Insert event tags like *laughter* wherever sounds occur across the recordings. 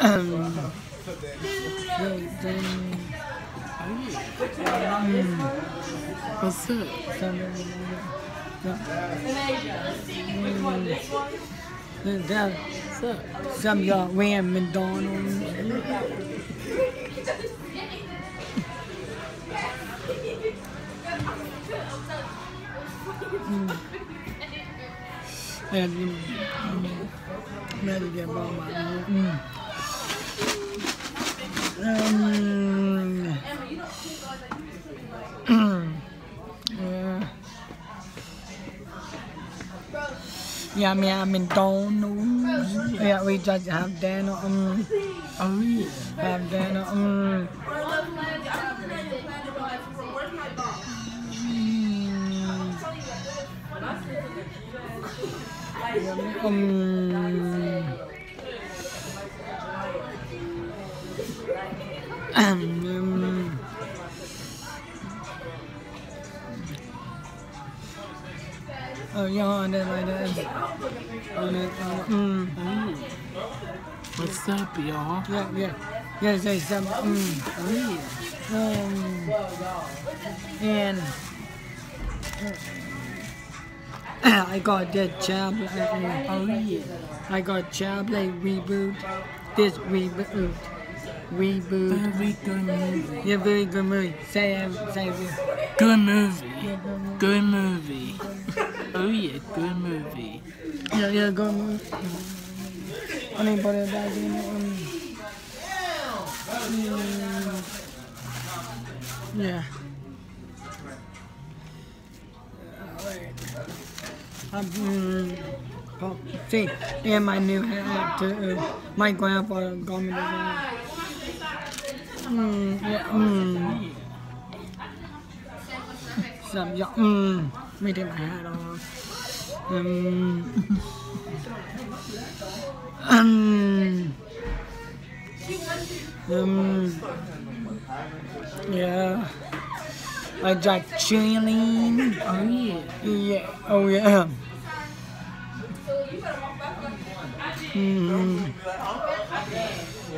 Um, What's up? What's up? some y'all ran McDonald's. And you better get about my mm. Um, *clears throat* yeah. Yeah, I mean, McDonald's. Yeah, we just have dinner. Um, Oh yeah. have dinner. Um, um, um, oh, yeah, and then like that. And then, uh, mm. What's up, y'all? yeah, yeah. Yeah, say something. Mm. Oh. Um, and *clears throat* I got the Child Play. Oh yeah. I got Child Play reboot. This reboot. Reboot. Very good movie. Yeah, very good movie. Say it, say it. Good movie. Good movie. Oh yeah, good movie. Yeah, yeah, good movie. I put it back in. Um, yeah. I'm, oh, see, and my new hat too. My grandfather got me the hat. Mm, yeah, mm. Some, yeah, mm. Let me take my hat off. Um, um, um, yeah. I drank chili. Oh yeah. Yeah. Oh yeah. Mm.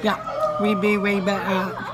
Yeah. We be way better.